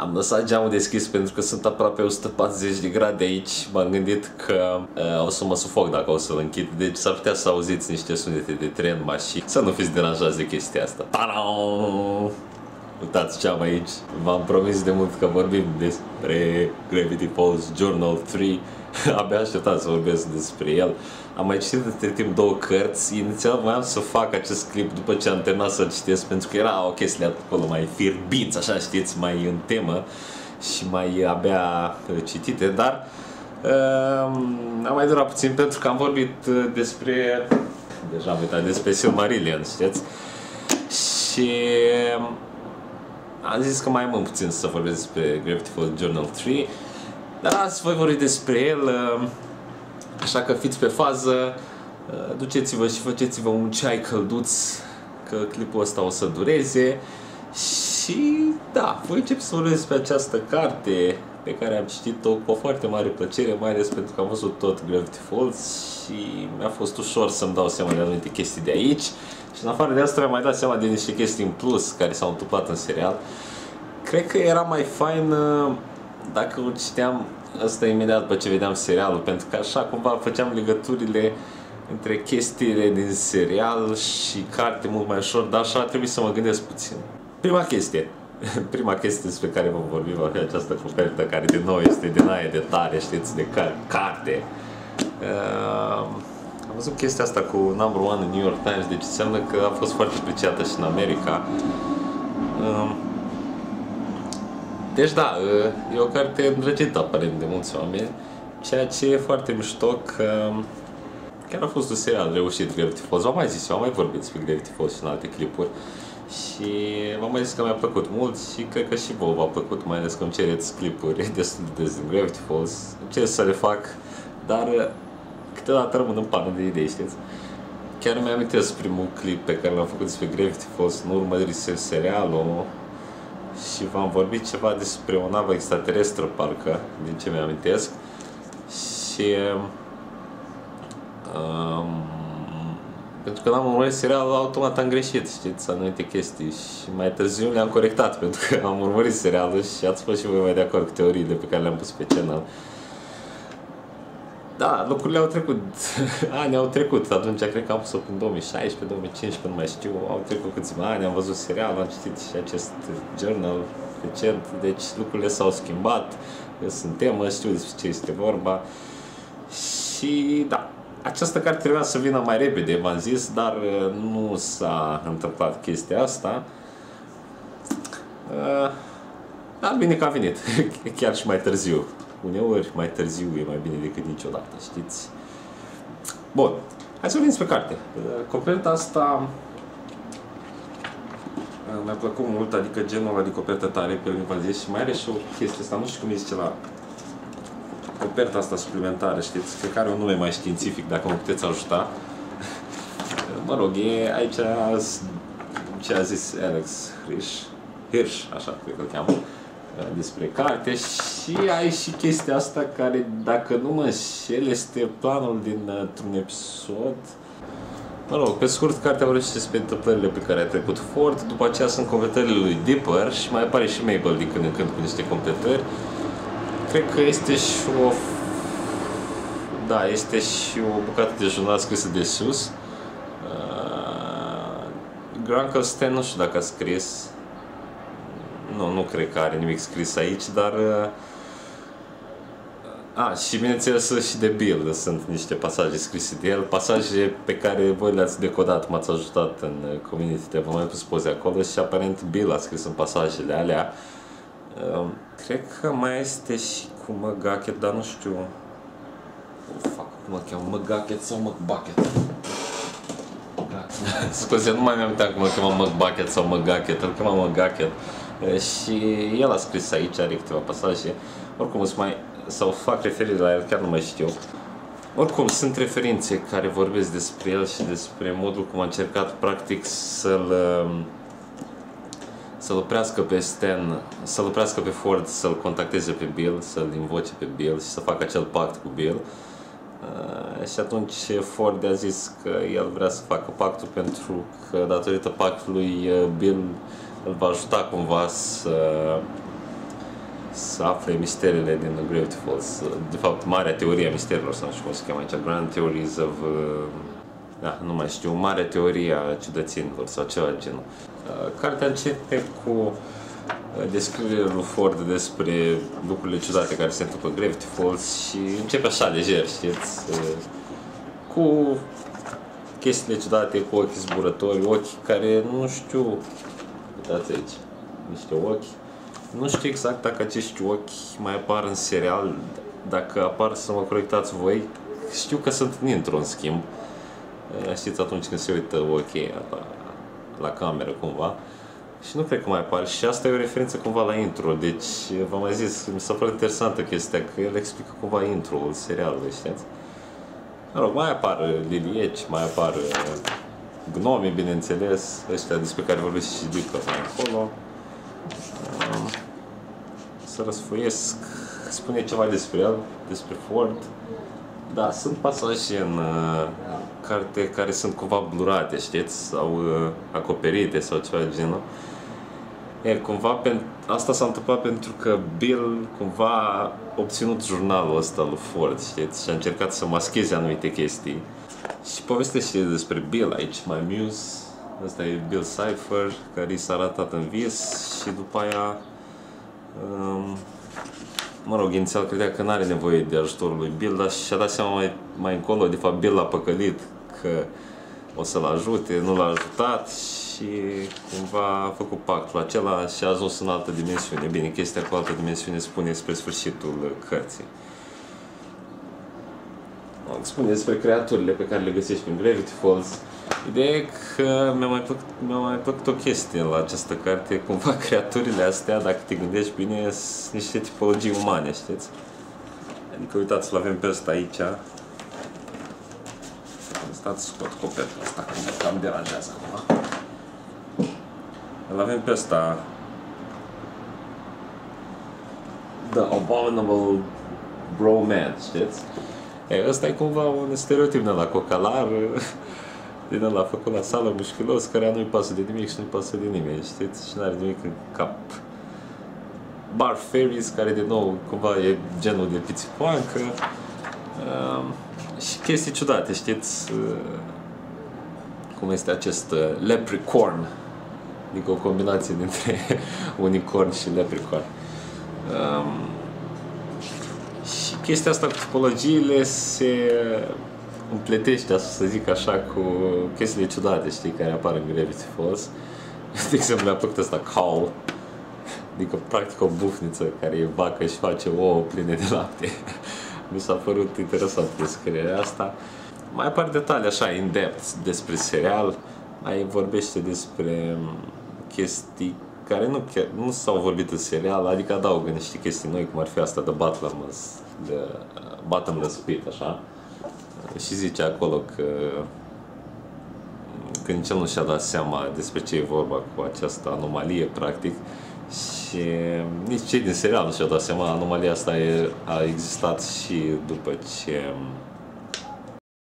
Am lăsat geamul deschis pentru că sunt aproape 140 de grade aici. M-am gândit că uh, o să mă sufoc dacă o să-l închid. Deci s-ar putea să auziți niște sunete de tren, mașini. Să nu fiți deranjați de chestia asta. Ta-da! Uitați ce am aici. V-am promis de mult că vorbim despre Gravity Falls Journal 3. Abia așteptat să vorbesc despre el. Am mai citit între timp două cărți. Inițial voiam să fac acest clip după ce am terminat să-l citesc pentru că era o chestie acolo mai fierbinți, așa știți, mai în temă și mai abia citite, dar uh, am mai durat puțin pentru că am vorbit uh, despre deja am uitat despre Silmarillion, știți? Și am zis că mai am puțin să vorbesc despre Gravity Falls Journal 3, dar azi voi vorbi despre el, uh, așa că fiți pe fază, uh, duceți-vă și faceți-vă un ceai călduț, că clipul ăsta o să dureze și da, voi încep să vorbesc despre această carte pe care am citit-o cu o foarte mare plăcere, mai ales pentru că am văzut tot Gravity Falls și mi-a fost ușor să-mi dau seama de anumite chestii de aici. Și în afară de asta mi-am mai dat seama de niște chestii în plus care s-au întâmplat în serial. Cred că era mai fain uh, dacă o citeam asta imediat după ce vedeam serialul, pentru că așa cumva făceam legăturile între chestiile din serial și carte mult mai ușor, dar așa trebuie să mă gândesc puțin. Prima chestie, prima chestie despre care vom vorbi va fi această copertă care din nou este din aia de tare, știți, de car- carte. Uh, am văzut chestia asta cu number one în New York Times, deci înseamnă că a fost foarte apreciată și în America. Uh, deci da, uh, e o carte îndrăgită aparent de mulți oameni, ceea ce e foarte mișto că chiar a fost un serial reușit Gravity Falls. V-am mai zis, eu am mai vorbit despre Gravity Falls și în alte clipuri și v-am mai zis că mi-a plăcut mult și cred că și vouă v-a plăcut, mai ales că îmi cereți clipuri destul de des din Gravity Falls. Încerc să le fac, dar uh, câteodată rămân în pană de idei, știți? Chiar mi-am amintesc primul clip pe care l-am făcut despre Gravity Falls în urmă de serialul și v-am vorbit ceva despre o navă extraterestră, parcă, din ce mi-amintesc. Și um, pentru că n-am urmărit serialul, automat am greșit, știți, anumite chestii și mai târziu le-am corectat pentru că am urmărit serialul și ați fost și voi mai de acord cu teoriile pe care le-am pus pe canal. Da, lucrurile au trecut, ani au trecut, atunci cred că am pus-o în 2016, 2015, nu mai știu, au trecut câțiva ani, am văzut serialul, am citit și acest journal recent, deci lucrurile s-au schimbat, sunt temă, știu despre ce este vorba. Și da, această carte trebuia să vină mai repede, v-am zis, dar uh, nu s-a întâmplat chestia asta. Uh, dar bine că a venit, chiar și mai târziu. Uneori mai târziu e mai bine decât niciodată, știți? Bun, hai să vorbim despre carte. Uh, coperta asta mi-a plăcut mult, adică genul ăla de copertă tare, pe v-am zis, și mai are și o chestie asta, nu știu cum zice la coperta asta suplimentară, știți, cred că are un nume mai științific, dacă mă puteți ajuta. mă rog, e aici ce a zis Alex Hirsch, Hirsch așa cred că îl cheamă, despre carte. Și ai și chestia asta care, dacă nu mă înșel, este planul dintr-un episod. Mă rog, pe scurt, cartea vorbește despre întâmplările pe care a trecut Ford, după aceea sunt completările lui Dipper și mai apare și Mabel din când în când cu niște completări cred că este și o da, este și o bucată de jurnal scrisă de sus. Uh, Grant Stan, nu știu dacă a scris. Nu, nu cred că are nimic scris aici, dar uh, a, și bineînțeles și de Bill sunt niște pasaje scrise de el, pasaje pe care voi le-ați decodat, m-ați ajutat în community, de vă mai pus poze acolo și aparent Bill a scris în pasajele alea. Uh, cred că mai este și cu Măgachet, dar nu știu fac, cum îl cheamă, Măgachet sau Măgbucket? Scuze, nu mai mi-am uitat cum îl cheamă Măgbucket sau Măgachet, îl cheamă Măgachet. Și el a scris aici, are câteva pasaje. Oricum, îți mai, sau fac referire la el, chiar nu mai știu. Oricum, sunt referințe care vorbesc despre el și despre modul cum a încercat practic să-l să-l oprească pe Stan, să-l oprească pe Ford, să-l contacteze pe Bill, să-l invoce pe Bill și să facă acel pact cu Bill. Uh, și atunci Ford a zis că el vrea să facă pactul pentru că datorită pactului uh, Bill îl va ajuta cumva să să afle misterele din Gravity Falls. De fapt, marea teorie a misterilor, sau nu știu cum se cheamă aici, Grand Theories of... Uh, da, nu mai știu, mare teorie a ciudățenilor sau ceva de genul. Uh, cartea începe cu uh, descrierea lui Ford despre lucrurile ciudate care se întâmplă în Gravity Falls și începe așa lejer, știți, cu chestiile ciudate, cu ochii zburători, ochi care nu știu, uitați aici, niște ochi, nu știu exact dacă acești ochi mai apar în serial, dacă apar să mă corectați voi, știu că sunt în intro în schimb, știți atunci când se uită ochii la, la cameră cumva, și nu cred că mai apare. Și asta e o referință cumva la intro. Deci, v-am mai zis, mi s-a părut interesantă chestia, că el explică cumva intro-ul serialului, știți? Mă rog, mai apar lilieci, mai apar gnomi, bineînțeles, ăștia despre care vorbesc și Dică mai acolo. Să răsfoiesc, spune ceva despre el, despre Ford. Da, sunt pasaje în uh, carte care sunt cumva blurate, știți, sau uh, acoperite sau ceva de genul. E, cumva, pen, asta s-a întâmplat pentru că Bill cumva a obținut jurnalul ăsta lui Ford, știți, și a încercat să mascheze anumite chestii. Și povestește despre Bill aici, mai Muse, ăsta e Bill Cipher, care i s-a arătat în vis și după aia, um, mă rog, inițial credea că nu are nevoie de ajutorul lui Bill, dar și-a dat seama mai, mai încolo, de fapt Bill a păcălit că o să-l ajute, nu l-a ajutat și cumva a făcut pactul acela și a ajuns în altă dimensiune. Bine, chestia cu altă dimensiune spune spre sfârșitul cărții. Spune despre creaturile pe care le găsești prin Gravity Falls. Ideea e că mi-a mai, plăcut, mi-a mai plăcut o chestie la această carte. Cumva creaturile astea, dacă te gândești bine, sunt niște tipologii umane, știți? Adică uitați, l avem pe ăsta aici, stați scot coperta asta, că mă cam deranjează acum. Îl avem pe ăsta. The Abominable Bromance, știți? E, ăsta e cumva un stereotip de la cocalar, din ăla făcut la sală mușchilos, care nu-i pasă de nimic și nu-i pasă de nimeni, știți? Și n-are nimic în cap. Bar Fairies, care din nou cumva e genul de pițipoancă. Um, și chestii ciudate, știți? Uh, cum este acest uh, leprechaun, adică o combinație dintre unicorn și leprechaun. Um, și chestia asta cu tipologiile se împletește, să zic așa, cu chestiile ciudate, știi, care apar în Gravity Falls. De exemplu, mi-a plăcut asta cow, adică practic o bufniță care e vacă și face ouă pline de lapte. Mi s-a părut interesant descrierea asta. Mai apar detalii așa, in-depth despre serial, mai vorbește despre mm, chestii care nu, chiar, nu s-au vorbit în serial, adică adaugă niște chestii noi, cum ar fi asta de bottomless, de uh, bottomless pit, așa. Și zice acolo că mm, când el nu și-a dat seama despre ce e vorba cu această anomalie, practic, și nici cei din serial nu și-au dat seama, anomalia asta e, a existat și după ce